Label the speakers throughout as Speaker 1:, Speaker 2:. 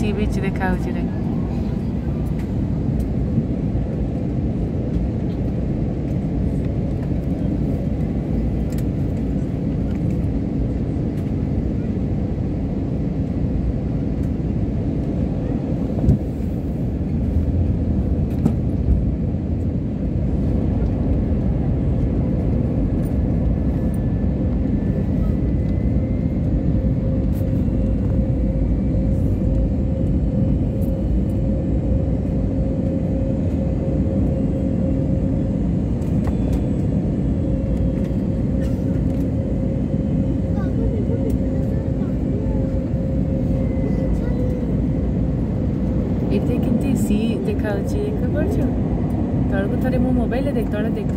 Speaker 1: sea beach dekha uchire. ಸಿ ದೇಖಾଉଛି ಕ କରୁଛୁ ତଳକୁ ଥରେ ମୋ ମୋବାଇଲରେ ଦେଖ ତଳେ ଦେଖ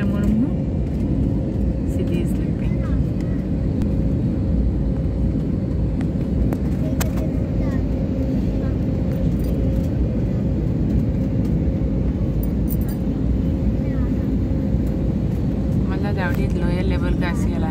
Speaker 1: Mira, amor, uno. City is sleeping. मला जावडीत लोयर लेवल घास गेला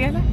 Speaker 1: Yeah.